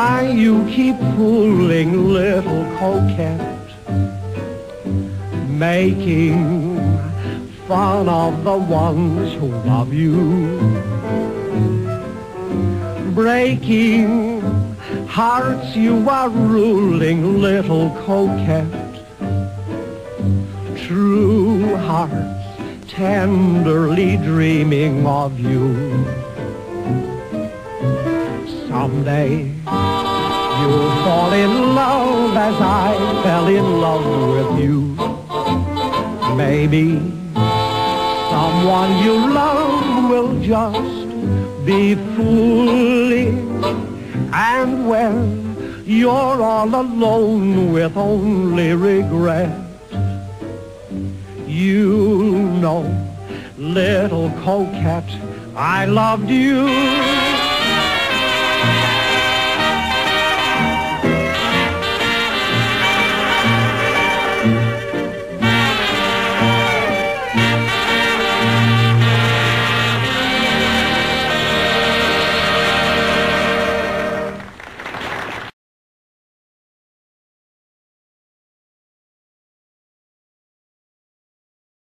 why you keep fooling little coquette, making fun of the ones who love you, breaking hearts you are ruling little coquette, true hearts tenderly dreaming of you. Someday you'll fall in love as I fell in love with you. Maybe someone you love will just be fooling. And when you're all alone with only regret, you know, little coquette, I loved you.